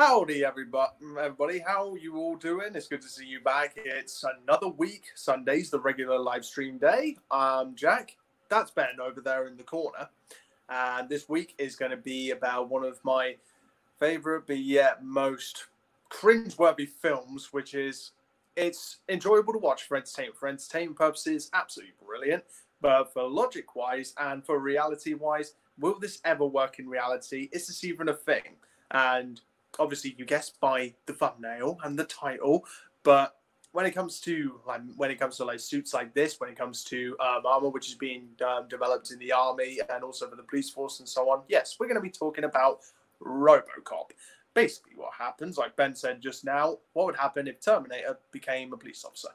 Howdy, everybody. Everybody, how you all doing? It's good to see you back. It's another week. Sunday's the regular live stream day. Um, Jack, that's Ben over there in the corner, and this week is going to be about one of my favorite, but yet most cringeworthy films, which is it's enjoyable to watch for entertainment. For entertainment purposes, absolutely brilliant. But for logic wise and for reality wise, will this ever work in reality? Is this even a thing? And obviously you guess by the thumbnail and the title, but when it comes to like when it comes to like suits like this, when it comes to um, armor which is being um, developed in the army and also for the police force and so on, yes, we're going to be talking about RoboCop. Basically, what happens, like Ben said just now, what would happen if Terminator became a police officer?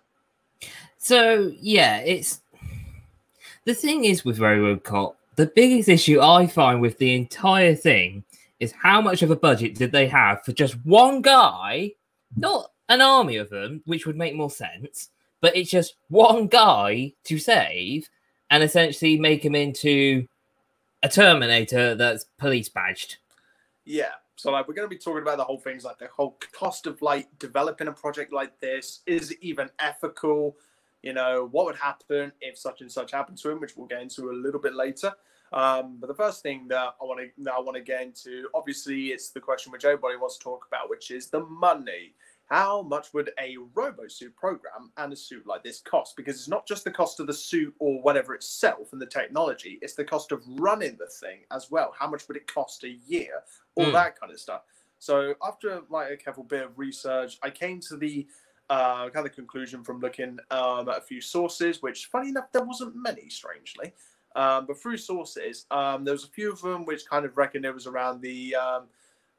So yeah, it's the thing is with RoboCop. The biggest issue I find with the entire thing is how much of a budget did they have for just one guy, not an army of them, which would make more sense, but it's just one guy to save and essentially make him into a Terminator that's police badged. Yeah. So like we're going to be talking about the whole things like the whole cost of like developing a project like this is it even ethical. You know what would happen if such and such happened to him, which we'll get into a little bit later. Um, but the first thing that I want to that I want to get into, obviously, it's the question which everybody wants to talk about, which is the money. How much would a RoboSuit program and a suit like this cost? Because it's not just the cost of the suit or whatever itself and the technology; it's the cost of running the thing as well. How much would it cost a year? All mm. that kind of stuff. So after like a careful bit of research, I came to the uh, kind of conclusion from looking um, at a few sources, which, funny enough, there wasn't many, strangely. Um, but through sources, um, there was a few of them which kind of reckoned it was around the um,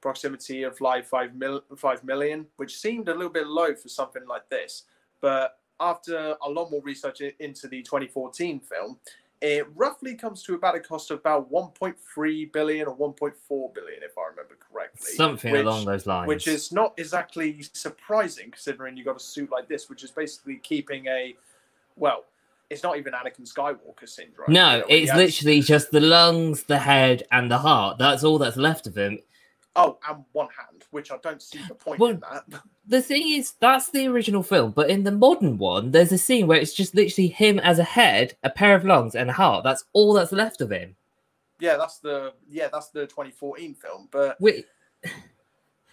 proximity of like five, mil- 5 million, which seemed a little bit low for something like this. But after a lot more research into the 2014 film, it roughly comes to about a cost of about 1.3 billion or 1.4 billion, if I remember correctly. Something which, along those lines. Which is not exactly surprising considering you got a suit like this, which is basically keeping a, well, it's not even Anakin Skywalker syndrome. No, you know, it's has... literally just the lungs, the head, and the heart. That's all that's left of him. Oh, and one hand, which I don't see the point well, in that. The thing is, that's the original film, but in the modern one, there's a scene where it's just literally him as a head, a pair of lungs, and a heart. That's all that's left of him. Yeah, that's the yeah, that's the 2014 film. But Wait.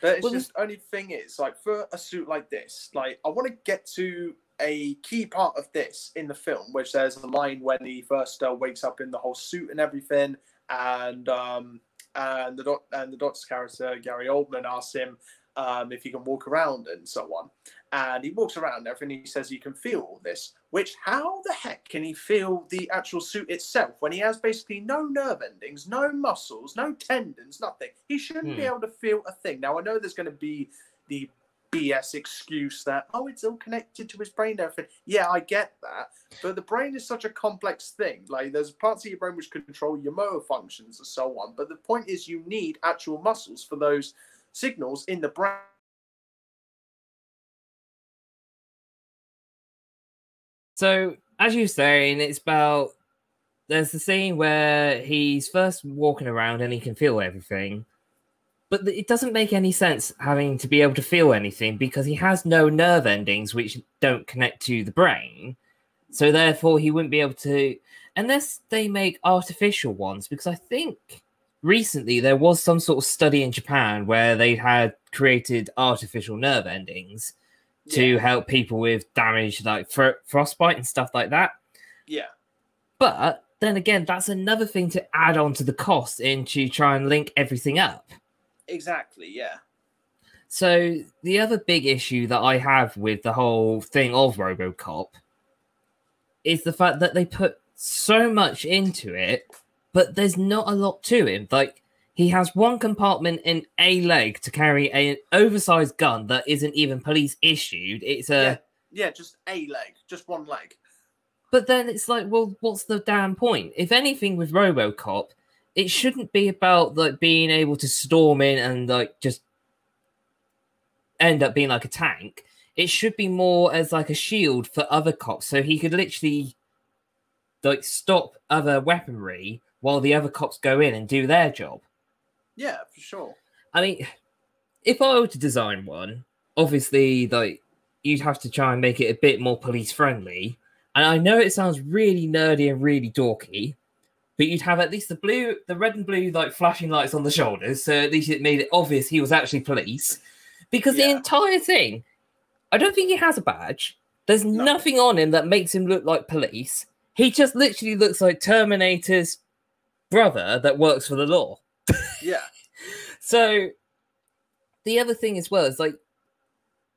But it's well, just only thing is like for a suit like this, like I want to get to a key part of this in the film, which there's a line when he first uh, wakes up in the whole suit and everything, and um, and the doc- and the doctor's character Gary Oldman asks him um, if he can walk around and so on, and he walks around and everything. He says he can feel all this. Which how the heck can he feel the actual suit itself when he has basically no nerve endings, no muscles, no tendons, nothing? He shouldn't hmm. be able to feel a thing. Now I know there's going to be the BS excuse that oh it's all connected to his brain everything. Yeah, I get that, but the brain is such a complex thing. Like there's parts of your brain which control your motor functions and so on. But the point is, you need actual muscles for those signals in the brain. So as you're saying, it's about there's the scene where he's first walking around and he can feel everything but it doesn't make any sense having to be able to feel anything because he has no nerve endings which don't connect to the brain. So therefore, he wouldn't be able to, unless they make artificial ones. Because I think recently there was some sort of study in Japan where they had created artificial nerve endings yeah. to help people with damage like fr- frostbite and stuff like that. Yeah. But then again, that's another thing to add on to the cost in to try and link everything up. Exactly, yeah. So the other big issue that I have with the whole thing of RoboCop is the fact that they put so much into it, but there's not a lot to him. Like he has one compartment in a leg to carry an oversized gun that isn't even police issued. It's a yeah, yeah, just a leg, just one leg. But then it's like, well, what's the damn point? If anything with RoboCop, it shouldn't be about like being able to storm in and like just end up being like a tank. It should be more as like a shield for other cops, so he could literally like stop other weaponry while the other cops go in and do their job. Yeah, for sure. I mean, if I were to design one, obviously, like you'd have to try and make it a bit more police friendly. And I know it sounds really nerdy and really dorky, but you'd have at least the blue, the red and blue, like flashing lights on the shoulders, so at least it made it obvious he was actually police. Because the entire thing, I don't think he has a badge. There's No. nothing on him that makes him look like police. He just literally looks like Terminator's brother that works for the law. Yeah. So the other thing as well is like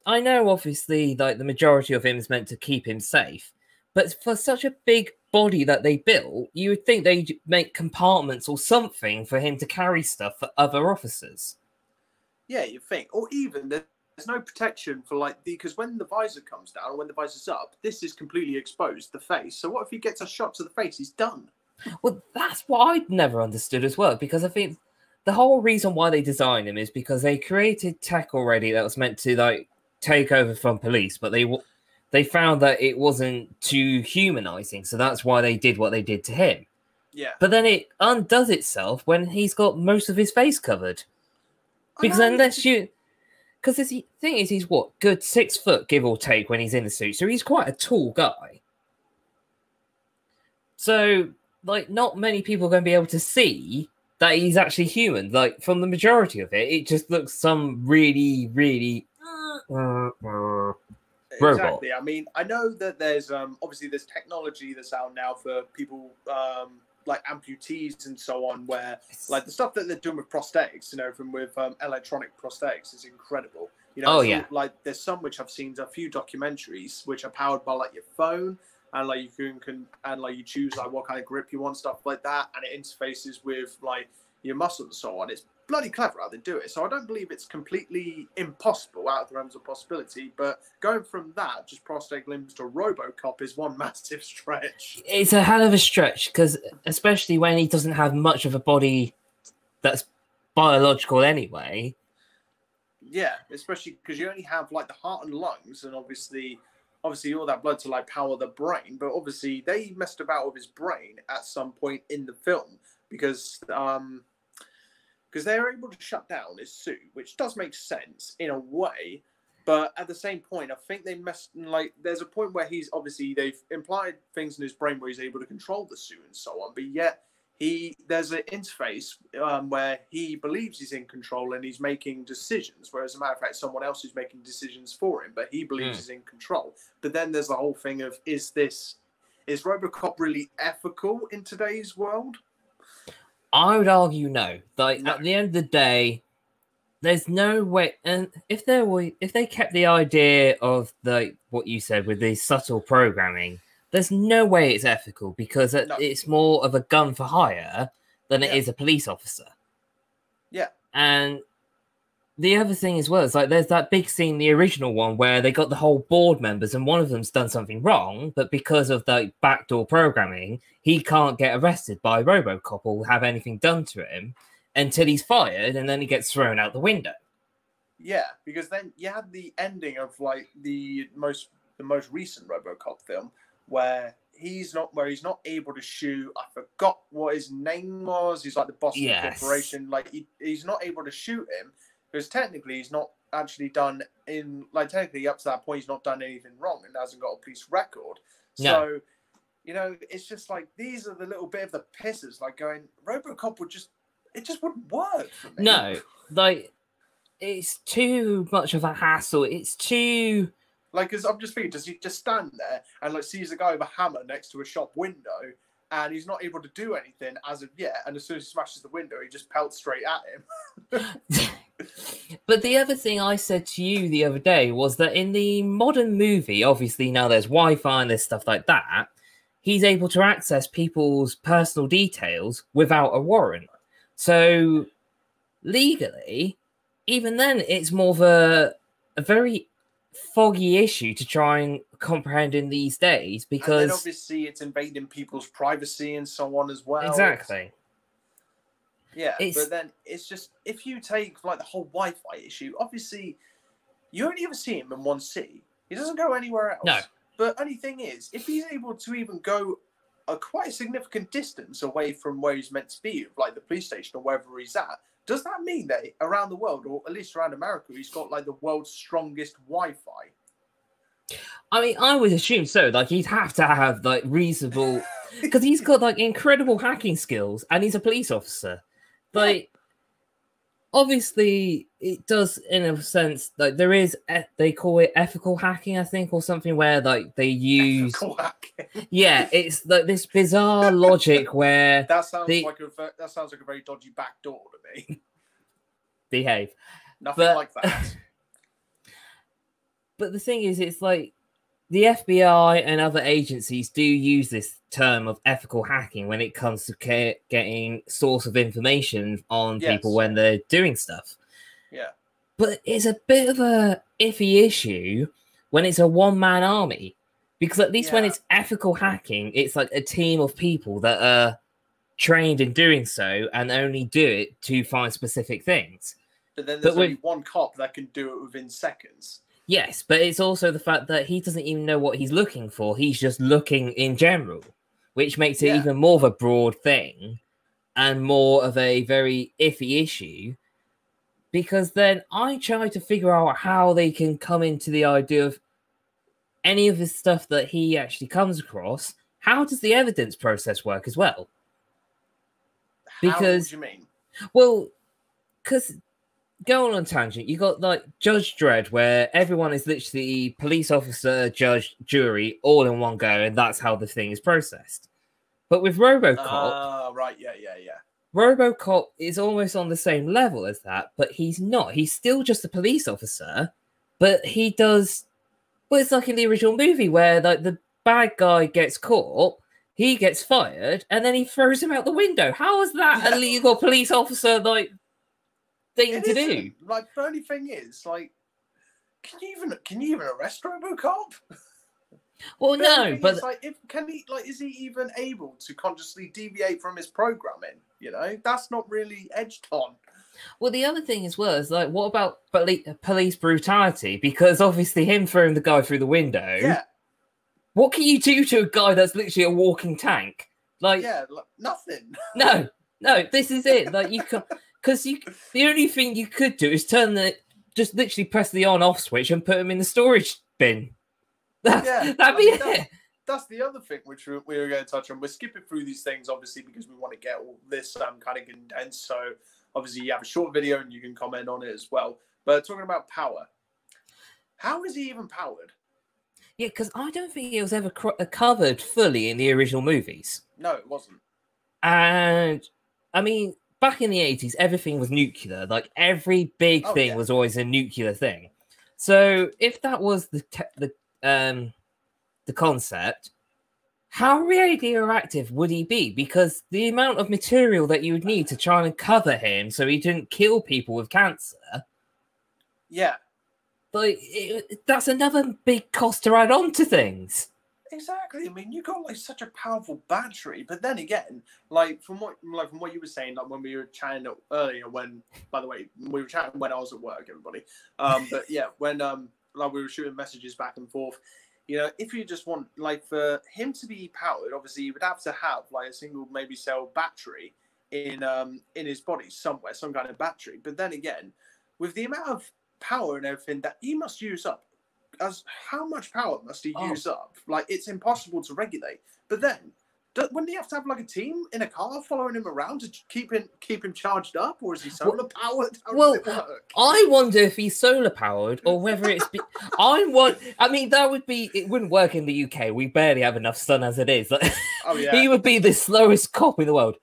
I know obviously like the majority of him is meant to keep him safe, but for such a big body that they built, you would think they'd make compartments or something for him to carry stuff for other officers. Yeah, you think, or even there's no protection for like the because when the visor comes down or when the visor's up, this is completely exposed the face. So what if he gets a shot to the face? He's done. Well, that's what I'd never understood as well, because I think the whole reason why they designed him is because they created tech already that was meant to like take over from police, but they they found that it wasn't too humanizing, so that's why they did what they did to him. Yeah. But then it undoes itself when he's got most of his face covered, because know, unless you, because the thing is, he's what good six foot give or take when he's in the suit, so he's quite a tall guy. So, like, not many people are going to be able to see that he's actually human. Like, from the majority of it, it just looks some really, really. Uh. Uh, uh, robot. Exactly. I mean, I know that there's um obviously there's technology that's out now for people um like amputees and so on where like the stuff that they're doing with prosthetics, you know, from with um, electronic prosthetics is incredible. You know, Oh, so, yeah. like there's some which I've seen a few documentaries which are powered by like your phone and like you can, can and like you choose like what kind of grip you want, stuff like that, and it interfaces with like your muscles and so on. It's bloody clever how they do it. So I don't believe it's completely impossible out of the realms of possibility. But going from that, just prosthetic limbs to RoboCop is one massive stretch. It's a hell of a stretch because, especially when he doesn't have much of a body that's biological anyway. Yeah, especially because you only have like the heart and lungs, and obviously, obviously all that blood to like power the brain. But obviously, they messed about with his brain at some point in the film because um because they're able to shut down his suit, which does make sense in a way. But at the same point, I think they messed like there's a point where he's obviously they've implied things in his brain where he's able to control the suit and so on, but yet he there's an interface um, where he believes he's in control and he's making decisions, whereas as a matter of fact, someone else is making decisions for him, but he believes Mm. he's in control. But then there's the whole thing of is this is RoboCop really ethical in today's world? I would argue no. Like No. at the end of the day, there's no way. And if there were, if they kept the idea of the what you said with the subtle programming, there's no way it's ethical because it, No. it's more of a gun for hire than it Yeah. is a police officer. Yeah. And the other thing as well is like there's that big scene, the original one, where they got the whole board members and one of them's done something wrong, but because of the backdoor programming, he can't get arrested by Robocop or have anything done to him until he's fired and then he gets thrown out the window. Yeah, because then you had the ending of like the most the most recent RoboCop film where he's not where he's not able to shoot. I forgot what his name was. He's like the boss Yes. of the corporation. Like he, he's not able to shoot him because technically he's not actually done in like technically up to that point he's not done anything wrong and hasn't got a police record. No. So you know it's just like these are the little bit of the pisses like going RoboCop would just it just wouldn't work for me. No, like it's too much of a hassle. It's too Like, because I'm just thinking, does he just stand there and like sees a guy with a hammer next to a shop window, and he's not able to do anything as of yet, and as soon as he smashes the window, he just pelts straight at him. but the other thing I said to you the other day was that in the modern movie, obviously now there's Wi-Fi and there's stuff like that, he's able to access people's personal details without a warrant. So legally, even then, it's more of a a very foggy issue to try and comprehend in these days because obviously it's invading people's privacy and so on as well. exactly. Yeah, It's- but then it's just if you take like the whole Wi-Fi issue, obviously you only ever see him in one city. He doesn't go anywhere else. No. But only thing is, if he's able to even go a quite significant distance away from where he's meant to be, like the police station or wherever he's at, Does that mean that around the world, or at least around America, he's got like the world's strongest Wi-Fi? I mean, I would assume so. Like, he'd have to have like reasonable, because he's got like incredible hacking skills, and he's a police officer. Like, obviously, it does in a sense. Like, there is they call it ethical hacking, I think, or something where like they use. Yeah, it's like this bizarre logic where That sounds The- like a that sounds like a very dodgy backdoor to me. behave. Nothing But- like that. But the thing is, it's like the FBI and other agencies do use this term of ethical hacking when it comes to getting source of information on people when they're doing stuff. Yeah. But it's a bit of a iffy issue when it's a one man army. Because at least when it's ethical hacking, it's like a team of people that are trained in doing so and only do it to find specific things. But then But there's only with- one cop that can do it within seconds. Yes, but it's also the fact that he doesn't even know what he's looking for. He's just looking in general, which makes it Yeah. even more of a broad thing and more of a very iffy issue. Because then I try to figure out how they can come into the idea of any of the stuff that he actually comes across. How does the evidence process work as well? Because- you mean? Well, because going on a tangent, you got like Judge Dredd, where everyone is literally police officer, judge, jury, all in one go, and that's how the thing is processed. But with RoboCop, Ah, right, yeah, yeah, yeah. RoboCop is almost on the same level as that, but he's not. He's still just a police officer, but he does. Well, it's like in the original movie where like the bad guy gets caught, he gets fired, and then he throws him out the window. How is that a legal police officer like thing It to do? isn't. Like the only thing is, like, can you even can you even arrest RoboCop? Well, only no, but is, like, if can he like is he even able to consciously deviate from his programming? You know, that's not really edged on. well, the other thing as well is like, what about poli- police brutality? Because obviously, him throwing the guy through the window. Yeah, What can you do to a guy that's literally a walking tank? Like, yeah, like, nothing. No, no, this is it. Like you can, because you. The only thing you could do is turn the, just literally press the on-off switch and put him in the storage bin. That, Yeah, that'd I be mean, it. that- That's the other thing which we we were going to touch on. We're skipping through these things obviously because we want to get all this um, kind of condensed. So obviously you have a short video and you can comment on it as well. But talking about power, how is he even powered? Yeah, because I don't think it was ever uh, covered fully in the original movies. No, it wasn't. And I mean, back in the eighties, everything was nuclear. Like every big Oh, thing yeah. was always a nuclear thing. So if that was the te- the um the concept, how radioactive would he be? Because the amount of material that you would need to try and cover him so he didn't kill people with cancer, Yeah, like it, that's another big cost to add on to things. Exactly. I mean, you got like such a powerful battery, but then again, like from what like from what you were saying, like when we were chatting earlier, when by the way we were chatting when I was at work, everybody. Um, but yeah, when um like we were shooting messages back and forth. You know, if you just want like for him to be powered, obviously you would have to have like a single maybe cell battery in um in his body somewhere, some kind of battery. But then again, with the amount of power and everything that he must use up, as how much power must he Oh. use up? Like it's impossible to regulate. But then, do, wouldn't he have to have like a team in a car following him around to keep him keep him charged up, or is he solar powered? How well, does it work? I wonder if he's solar powered or whether it's. Be- I want. I mean, that would be. It wouldn't work in the UK. We barely have enough sun as it is. Like, Oh yeah, he would be the slowest cop in the world.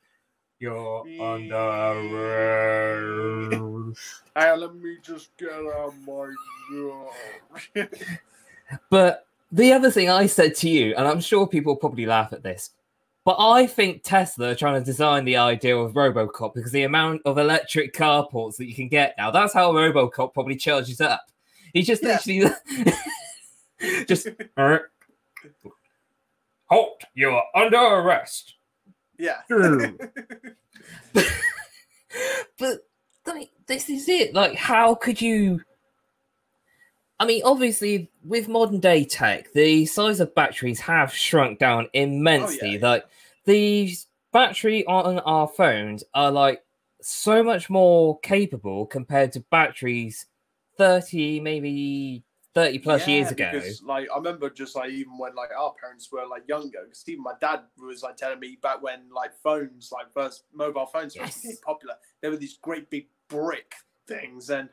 You're Yeah. under arrest. Hey, let me just get out my. But the other thing I said to you, and I'm sure people probably laugh at this, but I think Tesla are trying to design the idea of Robocop because the amount of electric car ports that you can get now, that's how Robocop probably charges up. He just Yeah. literally just Halt! You are under arrest. yeah. but like, this is it. Like, how could you? I mean, obviously, with modern day tech, the size of batteries have shrunk down immensely. Oh, yeah. Like, the battery on our phones are like so much more capable compared to batteries 30, maybe 30 plus Yeah, years ago. Because, like, I remember just like even when like our parents were like younger, because even my dad was like telling me back when like phones, like first mobile phones Yes. first became popular, there were these great big brick things, and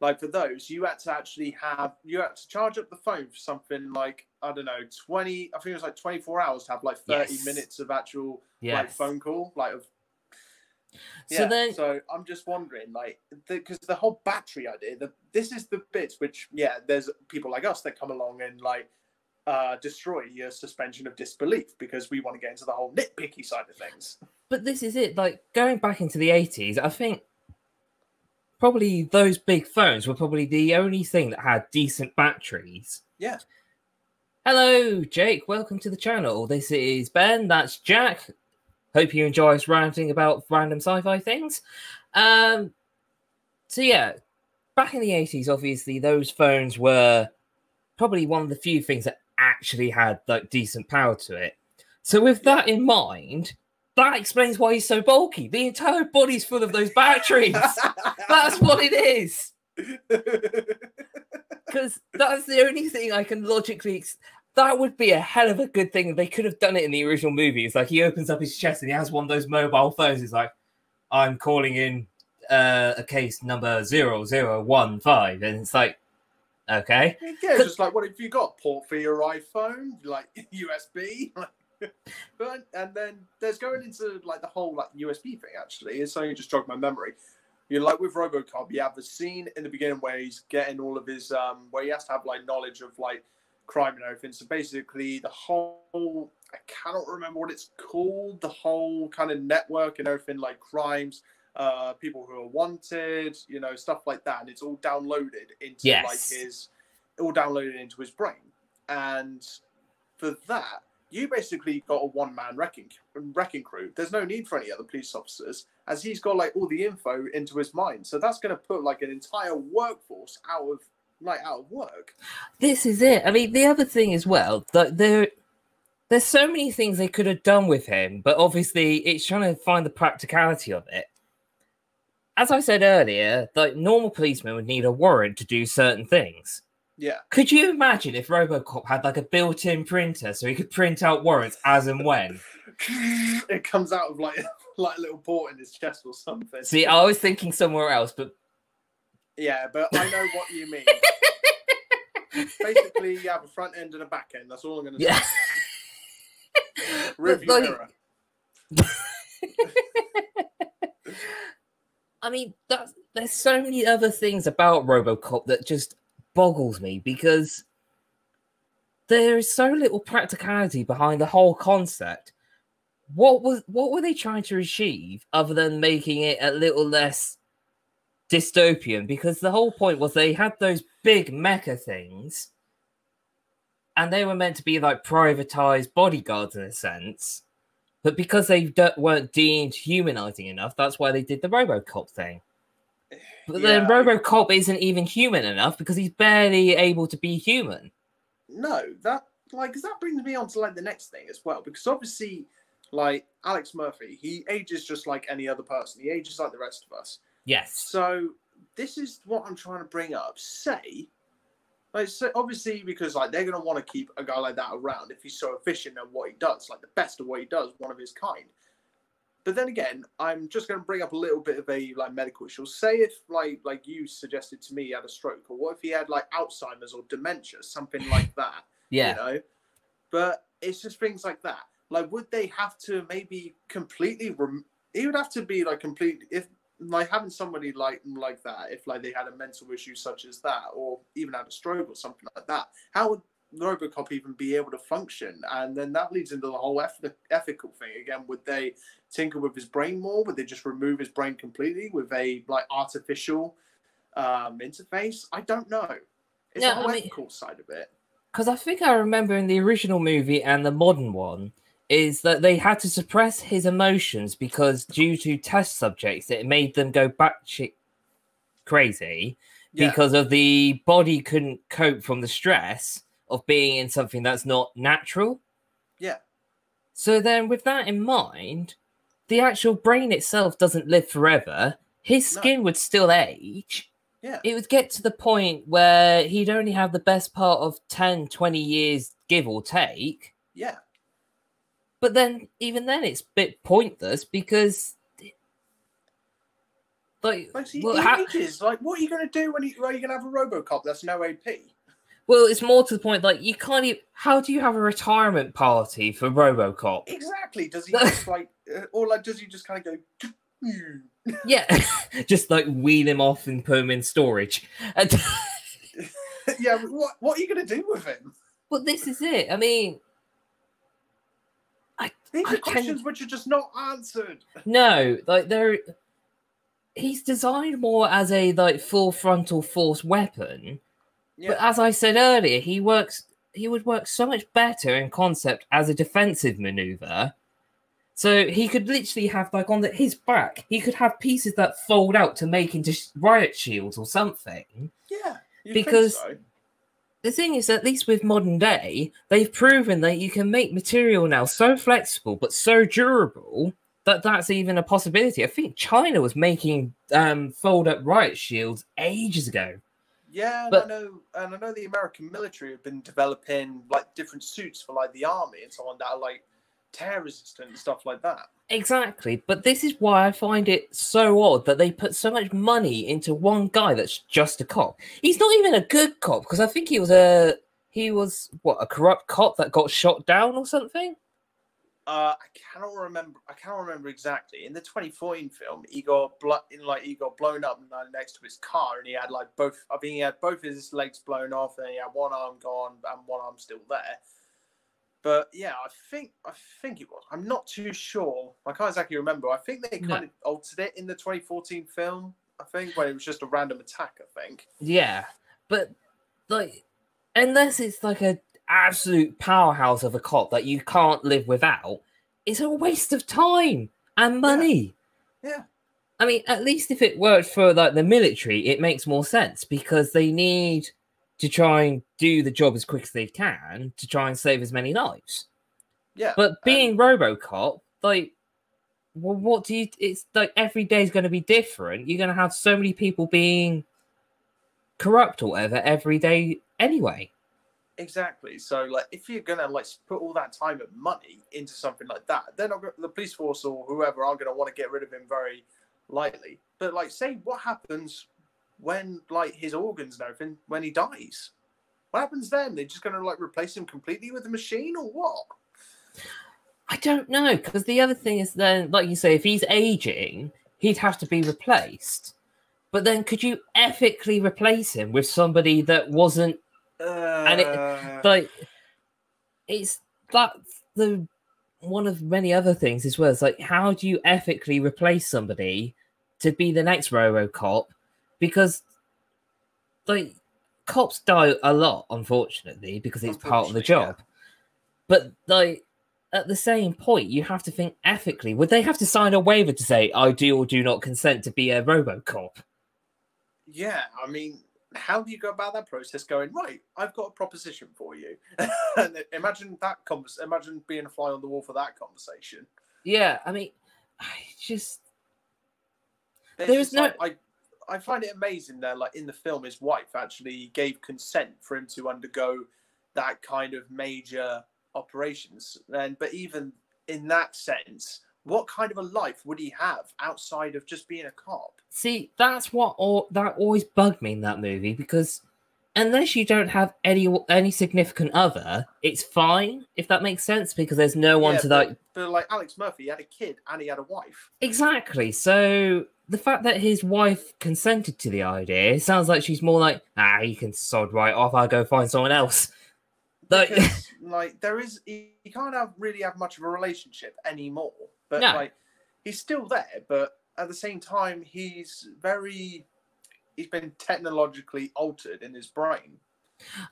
like for those, you had to actually have you had to charge up the phone for something like I don't know, twenty. I think it was like twenty four hours to have like thirty Yes. minutes of actual Yeah. like phone call, like of. So Yeah, then- so I'm just wondering, like, because the, whole battery idea, the, this is the bits which, yeah, there's people like us that come along and like uh, destroy your suspension of disbelief because we want to get into the whole nitpicky side of things. but this is it. Like going back into the 80s, I think probably those big phones were probably the only thing that had decent batteries. Yeah. Hello, Jake. Welcome to the channel. This is Ben. That's Jack. Hope you enjoy us ranting about random sci-fi things. Um, so yeah, back in the 80s, obviously those phones were probably one of the few things that actually had like decent power to it. So with that in mind, that explains why he's so bulky. The entire body's full of those batteries. That's what it is. Because that's the only thing I can logically. Ex- that would be a hell of a good thing. They could have done it in the original movie. It's like he opens up his chest and he has one of those mobile phones. He's like, I'm calling in uh, a case number 0015. And it's like, okay. yeah, just like what have you got port for your iPhone, like USB, but and then there's going into like the whole like USB thing. Actually, it's something that just jogged my memory. You know, like with RoboCop, you have the scene in the beginning where he's getting all of his um, where he has to have like knowledge of like crime and everything. So basically, the whole I cannot remember what it's called. The whole kind of network and everything like crimes, uh, people who are wanted, you know, stuff like that, and it's all downloaded into Yes. like his all downloaded into his brain. And for that, you basically got a one man wrecking wrecking crew. There's no need for any other police officers, as he's got like all the info into his mind. So that's going to put like an entire workforce out of like out of work. This is it. I mean, the other thing as well that there, there's so many things they could have done with him, but obviously it's trying to find the practicality of it. As I said earlier, like normal policemen would need a warrant to do certain things. Yeah, Could you imagine if RoboCop had like a built-in printer so he could print out warrants as and when? it comes out of like like a little port in his chest or something. See, I was thinking somewhere else, but Yeah, but I know what you mean. Basically, you have a front end and a back end. That's all I'm going to yeah. say. But, Review like, mirror. I mean, that's, there's so many other things about RoboCop that just boggles me because there is so little practicality behind the whole concept. What was what were they trying to achieve other than making it a little less dystopian? Because the whole point was they had those big mecha things, and they were meant to be like privatized bodyguards in a sense. But because they weren't deemed humanizing enough, that's why they did the RoboCop thing. But then Yeah. RoboCop isn't even human enough because he's barely able to be human. No, that like that brings me on to like the next thing as well because obviously, like Alex Murphy, he ages just like any other person. He ages like the rest of us. Yes. So this is what I'm trying to bring up. Say, like, so obviously because like they're gonna want to keep a guy like that around if he's so efficient at what he does, like the best of what he does, one of his kind. But then again, I'm just going to bring up a little bit of a like medical issue. Say if like like you suggested to me he had a stroke, or what if he had like Alzheimer's or dementia, something like that Yeah. you know but it's just things like that like would they have to maybe completely rem- it would have to be like complete if like having somebody like like that if like they had a mental issue such as that or even had a stroke or something like that how would robocop even be able to function. And then that leads into the whole eth- ethical thing again. Would they tinker with his brain more? Would they just remove his brain completely with a like artificial um interface? I don't know. It's Yeah, the I mean- ethical side of it. Because I think I remember in the original movie and the modern one is that they had to suppress his emotions because due to test subjects, it made them go batshit crazy yeah. because of the body couldn't cope from the stress of being in something that's not natural. yeah So then, with that in mind, the actual brain itself doesn't live forever. His No. skin would still age. Yeah. It would get to the point where he'd only have the best part of 10, 20 years, give or take. Yeah. But then, even then, it's a bit pointless because, like, Like, well, he how- ages. Like, what are you going to do when you, are you going to have a RoboCop that's an OAP? Well, it's more to the point. Like, you can't even. How do you have a retirement party for RoboCop? Exactly. Does he just like, uh, or like, does he just kind of go? Yeah, just like wheel him off and put him in storage. Yeah. What What are you going to do with him? but this is it. I mean, These I are can- questions which are just not answered. no, like there. He's designed more as a like full frontal force weapon, Yeah. but as I said earlier, he works. He would work so much better in concept as a defensive maneuver. So he could literally have like on the, his back, he could have pieces that fold out to make into riot shields or something. yeah. because- so. the thing is, at least with modern day, they've proven that you can make material now so flexible but so durable that that's even a possibility. I think China was making um, fold up riot shields ages ago. Yeah, and But- I know, and I know the American military have been developing like different suits for like the army and so on that are like tear resistant and stuff like that. Exactly, but this is why I find it so odd that they put so much money into one guy that's just a cop. He's not even a good cop because I think he was a he was what a corrupt cop that got shot down or something. Uh, I cannot remember. I can't remember exactly. In the 2014 film, he got blo- in like he got blown up next to his car, and he had like both. I think he had both his legs blown off, and he had one arm gone and one arm still there. But yeah, I think I think it was. I'm not too sure. I can't exactly remember. I think they No. kind of altered it in the 2014 film. I think when it was just a random attack. I think. Yeah, but like, unless it's like a absolute powerhouse of a cop that you can't live without, it's a waste of time and money. Yeah. I mean, at least if it worked for like the military, it makes more sense because they need to try and do the job as quick as they can to try and save as many lives. Yeah. But being RoboCop, like, well, what do you? It's like every day is going to be different. You're going to have so many people being corrupt or whatever every day anyway. Exactly. So, like, if you're gonna like put all that time and money into something like that, then the police force or whoever are gonna want to get rid of him very lightly. But like, say what happens when like his organs and everything when he dies? What happens then? They're just gonna like replace him completely with a machine or what? I don't know because the other thing is then, like you say, if he's aging, he'd have to be replaced. But then, could you ethically replace him with somebody that wasn't Uh, it- like it's that's the one of many other things as well. It's like how do you ethically replace somebody to be the next RoboCop? Because like cops die a lot, unfortunately, because it's part of the Unfortunately, yeah. job. But like at the same point, you have to think ethically. Would they have to sign a waiver to say I do or do not consent to be a RoboCop? yeah, I mean, how do you go about that process? Going right, I've got a proposition for you. and imagine that convers- Imagine being a fly on the wall for that conversation. Yeah, I mean, I just It's There is no- like- I I find it amazing that like in the film his wife actually gave consent for him to undergo that kind of major operations. And but even in that sense, what kind of a life would he have outside of just being a cop? See, that's what all, that always bugged me in that movie because unless you don't have any any significant other, it's fine if that makes sense because there's no one Yeah, to but, like but like Alex Murphy, he had a kid and he had a wife. exactly. So the fact that his wife consented to the idea sounds like she's more like ah, you can sod right off. I'll go find someone else. Like, Because, like there is he can't have really have much of a relationship anymore. But No. like he's still there, but at the same time he's very he's been technologically altered in his brain.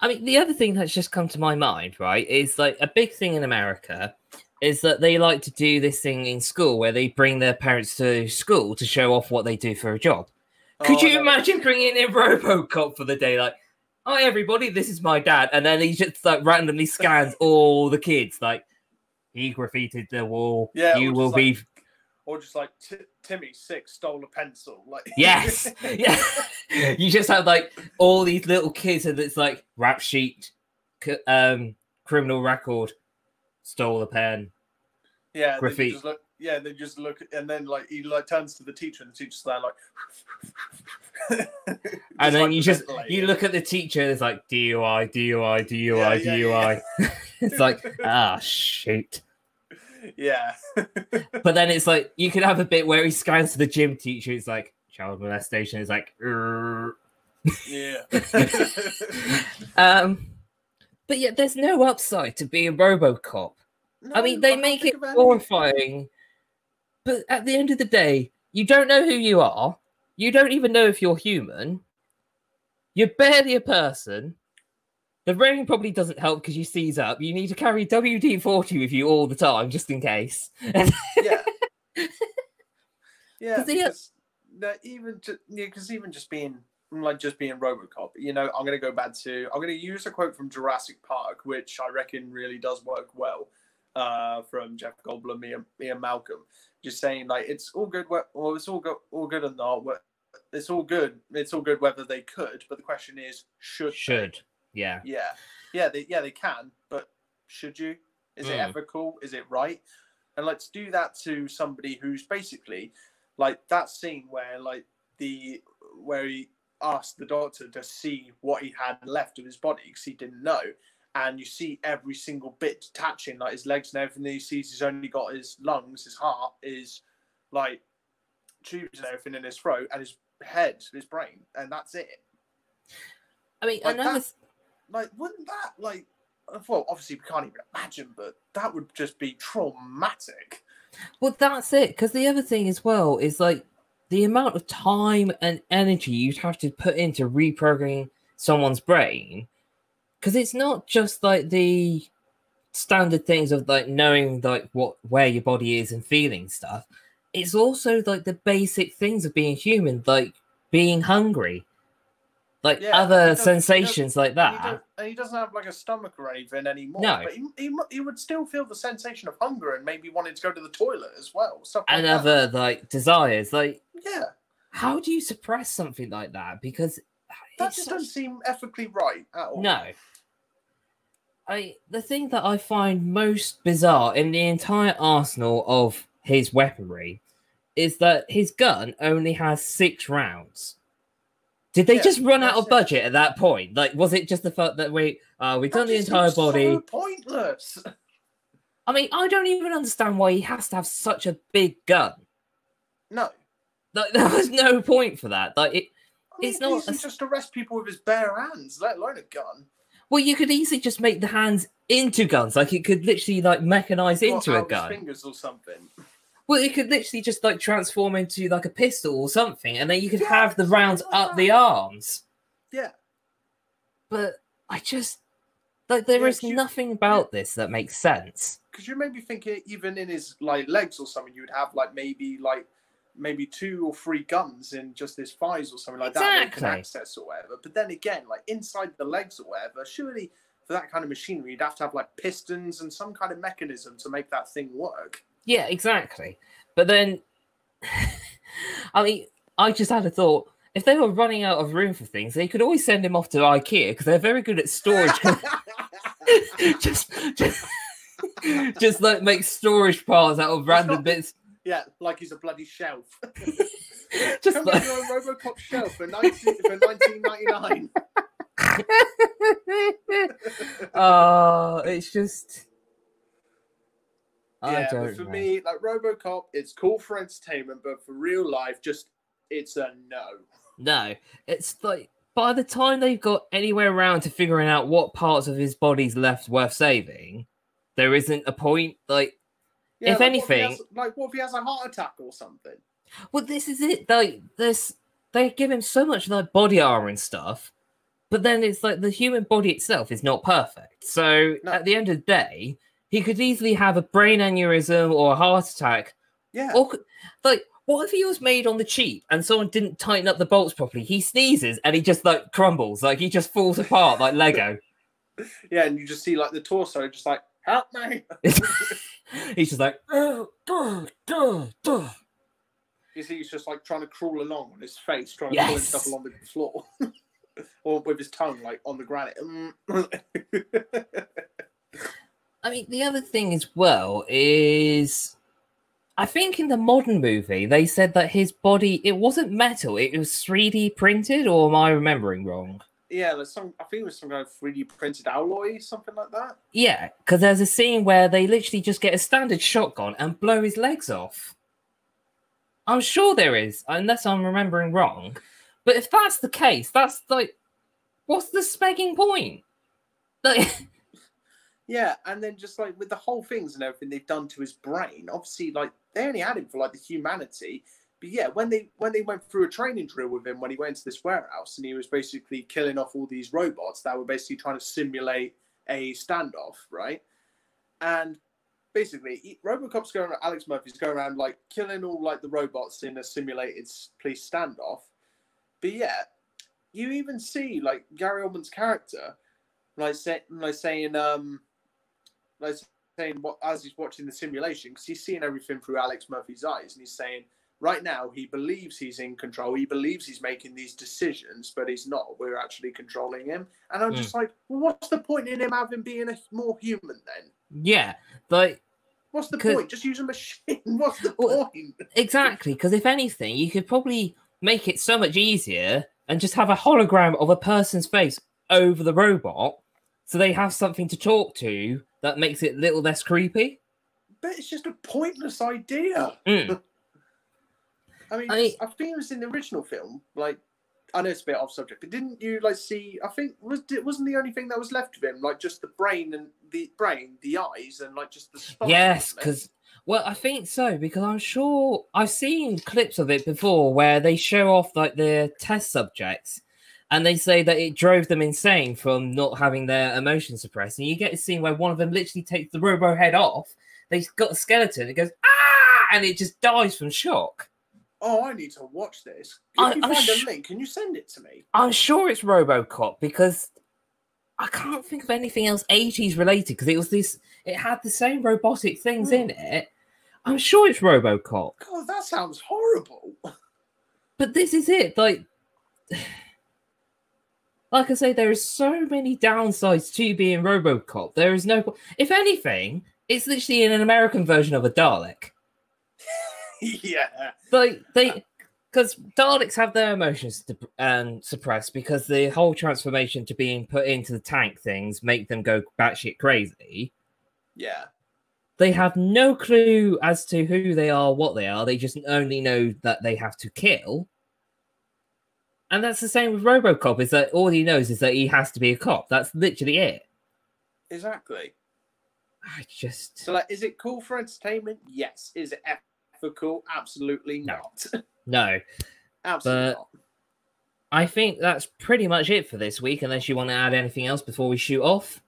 I mean, the other thing that's just come to my mind, right, is like a big thing in America is that they like to do this thing in school where they bring their parents to school to show off what they do for a job. Oh, Could Oh, you no. imagine bringing in Robocop for the day? Like, hi everybody, this is my dad, and then he just like randomly scans all the kids. Like, he graffitied the wall. Yeah, you will be. or just like T- Timmy six stole a pencil. Like Yes. yeah. You just have like all these little kids and it's like rap sheet, c- um, criminal record, stole a pen. yeah, Graffiti. just look, yeah, they just look, and then like he like turns to the teacher, and the teacher's there like, And then like, you just ventilating. you look at the teacher, it's like DUI, DUI, DUI, Yeah, yeah, DUI. it's like, ah shoot. yeah, But then it's like you could have a bit where he scans to the gym teacher, it's like child molestation, it's like "Err." yeah. um but yet there's no upside to being a Robocop. I mean, they can't make it of any. horrifying, but at the end of the day, you don't know who you are. You don't even know if you're human. You're barely a person. The rain probably doesn't help because you seize up. You need to carry WD 40 with you all the time, just in case. yeah, yeah. Because no, even just yeah, because even just being like just being RoboCop, you know, I'm gonna go back to I'm gonna use a quote from Jurassic Park, which I reckon really does work well, uh, from Jeff Goldblum, Ian, Ian Malcolm, just saying like it's all good, well, it's all good, all good and not. It's all good. It's all good whether they could, but the question is, should they? Should. Yeah. Yeah, yeah, they yeah they can, but should you? Is it Mm. ethical? Is it right? And let's do that to somebody who's basically like that scene where like the where he asked the doctor to see what he had left of his body because he didn't know, and you see every single bit detaching, like his legs and everything. He sees he's only got his lungs, his heart, his like tubes and everything in his throat, and his head, his brain, and that's it. I mean, Like another. that- like wouldn't that like well obviously we can't even imagine but that would just be traumatic Well, that's it. Because the other thing as well is like the amount of time and energy you'd have to put into reprogramming someone's brain. Because it's not just like the standard things of like knowing like what where your body is and feeling stuff. It's also like the basic things of being human, like being hungry, like Yeah, other he he sensations like he, that. and he doesn't have like a stomach or anything anymore No. but he, he, he would still feel the sensation of hunger and maybe wanting to go to the toilet as well stuff like And that. other like desires. Like, yeah how do you suppress something like that? Because uh, that just such- doesn't seem ethically right at all No. I the thing that I find most bizarre in the entire arsenal of his weaponry is that his gun only has six rounds. Did they Yeah, just run out of it. budget at that point? Like, was it just the fact that we uh we've That done the entire seems so body? pointless I mean, I don't even understand why he has to have such a big gun. no Like, there was no point for that. Like, it, I mean, It's not a- just arrest people with his bare hands let alone a gun well, you could easily just make the hands into guns. Like, it could literally like mechanize Or into a gun. fingers or something Well, it could literally just like transform into like a pistol or something, and then you could Yeah, have the rounds up the arms. yeah But I just like there Yeah, is you- nothing about this that makes sense. because you maybe think it, even in his like legs or something, you'd have like maybe like maybe two or three guns in just his thighs or something like that that you can Exactly. access or whatever. But then again, like inside the legs or whatever, surely for that kind of machinery, you'd have to have like pistons and some kind of mechanism to make that thing work. Yeah, exactly. But then, I mean, I just had a thought. If they were running out of room for things, they could always send him off to IKEA because they're very good at storage. just, just, just like make storage piles out of random bits. Yeah, like he's a bloody shelf. Just Come like, your RoboCop shelf for 19, for 1999. oh, it's just. I yeah, don't but for know. me, like RoboCop, it's cool for entertainment, but for real life, just it's a no. No, it's like by the time they've got anywhere around to figuring out what parts of his body's left worth saving, there isn't a point. Like, Yeah, If like, what he anything- has- like what if he has a heart attack or something? well, this is it. Like, this they give him so much like body armor and stuff, but then it's like the human body itself is not perfect. So No. at the end of the day, he could easily have a brain aneurysm or a heart attack, Yeah, or like. What if he was made on the cheap and someone didn't tighten up the bolts properly? He sneezes and he just like crumbles, like he just falls apart like Lego. yeah, and you just see like the torso, just like help me. He's just like, "Ugh, duh, duh, duh." You see, he's just like trying to crawl along on his face, trying to pull Yes. himself along the floor, or with his tongue like on the granite. I mean, the other thing as well is, I think in the modern movie they said that his body it wasn't metal; it was 3D printed. Or am I remembering wrong? Yeah, there's some. I think it was some kind of 3D printed alloy, something like that. Yeah, because there's a scene where they literally just get a standard shotgun and blow his legs off. I'm sure there is, unless I'm remembering wrong. But if that's the case, that's like, what's the spegging point? Like, Yeah, and then just like with the whole things and everything they've done to his brain, obviously like they only had him for like the humanity. But yeah, when they when they went through a training drill with him when he went to this warehouse and he was basically killing off all these robots that were basically trying to simulate a standoff, right? And basically, he- RoboCop's going around, Alex Murphy's going around like killing all like the robots in a simulated police standoff. But yeah, you even see like Gary Oldman's character, like, say, like saying um like saying what as he's watching the simulation because he's seeing everything through Alex Murphy's eyes and he's saying right now he believes he's in control he believes he's making these decisions but he's not we're actually controlling him and I'm Mm. just like well, what's the point in him having being a more human then yeah, like what's the point just use a machine what's the Well- point exactly. Because if anything, you could probably make it so much easier and just have a hologram of a person's face over the robot, so they have something to talk to that makes it a little less creepy. but it's just a pointless idea Mm. I mean, I- I, think it was in the original film. Like, I know it's a bit off subject, but didn't you like see? I think was it wasn't the only thing that was left of him, like just the brain and the brain, the eyes, and like just the spine. Yes, because well, I think so because I'm sure I've seen clips of it before where they show off like their test subjects, and they say that it drove them insane from not having their emotions suppressed. And you get a scene where one of them literally takes the robo head off. They've got a skeleton. It goes ah, and it just dies from shock. Oh, I need to watch this. I- you I'm find sh- a link, can you send it to me? I'm sure it's RoboCop because I can't think of anything else 80s related because it was this. It had the same robotic things hmm. in it. I'm sure it's RoboCop. God, that sounds horrible. but this is it like like i say there are so many downsides to being robocop there is no if anything it's literally in an american version of a dalek yeah, like they because daleks have their emotions to, um, suppressed because the whole transformation to being put into the tank things make them go batshit crazy yeah, they have no clue as to who they are, what they are. They just only know that they have to kill. And that's the same with RoboCop. Is that all he knows is that he has to be a cop. That's literally it. exactly. I just So, like, is it cool for entertainment? Yes. Is it ethical? Absolutely No. not. no. Absolutely But- not. I think that's pretty much it for this week. Unless you want to add anything else before we shoot off.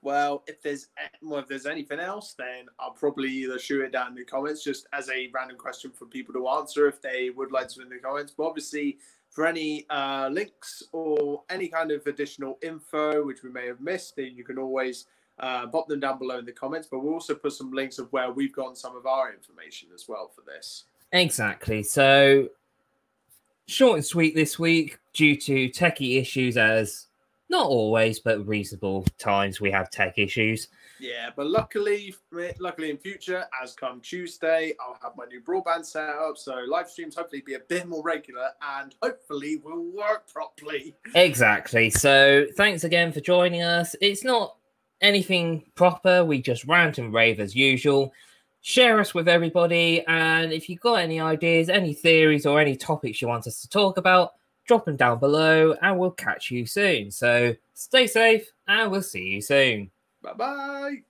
Well, if there's well, if there's anything else, then I'll probably either shoot it down in the comments just as a random question for people to answer if they would like to in the comments. But obviously, for any uh, links or any kind of additional info which we may have missed, then you can always uh, pop them down below in the comments. But we'll also put some links of where we've gotten some of our information as well for this. Exactly. So short and sweet this week due to techie issues, as not always, but reasonable times we have tech issues. Yeah, but luckily, luckily in future, as come Tuesday, I'll have my new broadband set up, so live streams hopefully be a bit more regular and hopefully will work properly. Exactly. So thanks again for joining us. It's not anything proper. We just rant and rave as usual. Share us with everybody. And if you've got any ideas, any theories, or any topics you want us to talk about, drop them down below and we'll catch you soon. So stay safe and we'll see you soon. Bye bye.